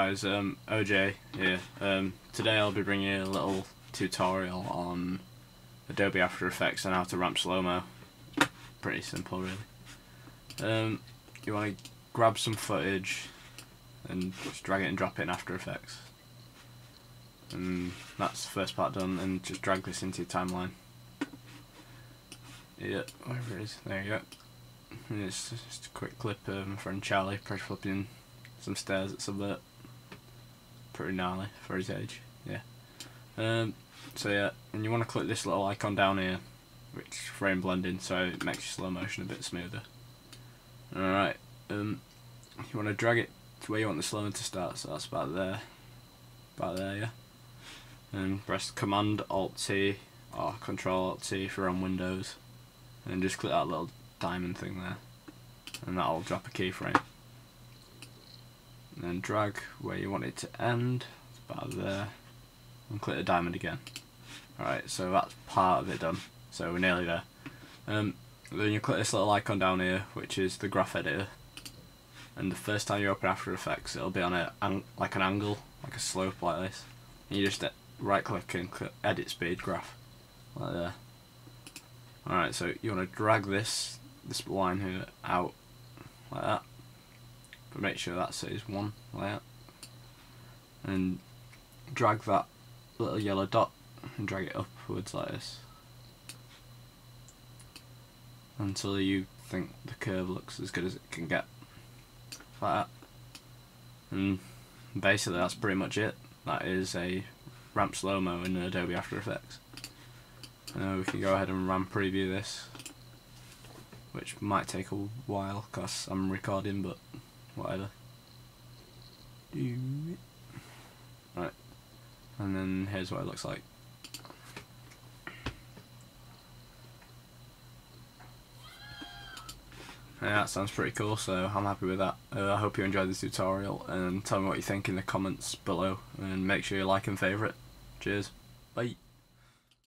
guys, um, OJ here. Um, today I'll be bringing you a little tutorial on Adobe After Effects and how to ramp slow-mo. Pretty simple really. Um, you want to grab some footage and just drag it and drop it in After Effects. And that's the first part done and just drag this into your timeline. Yeah, wherever it is, there you go. And it's just a quick clip of my friend Charlie pressure flipping some stairs at Suburb. Pretty gnarly for his age, yeah. Um, so yeah, and you want to click this little icon down here, which frame blending, so it makes your slow motion a bit smoother. Alright, um, you want to drag it to where you want the slow to start, so that's about there. About there, yeah. And press Command Alt T or Control Alt T if you're on Windows. And just click that little diamond thing there. And that'll drop a keyframe and then drag where you want it to end, about there, and click the diamond again. Alright, so that's part of it done, so we're nearly there. Um, then you click this little icon down here, which is the graph editor, and the first time you open After Effects, it'll be on a like an angle, like a slope like this. And you just right click and click edit speed graph, like there. Alright, so you want to drag this this line here out like that make sure that says one layout. And drag that little yellow dot and drag it upwards like this. Until you think the curve looks as good as it can get. Like that. And basically that's pretty much it. That is a ramp slow-mo in Adobe After Effects. We can go ahead and RAM preview this. Which might take a while because I'm recording but whatever. Right, and then here's what it looks like. Yeah, that sounds pretty cool, so I'm happy with that. Uh, I hope you enjoyed this tutorial, and tell me what you think in the comments below, and make sure you like and favourite. Cheers. Bye.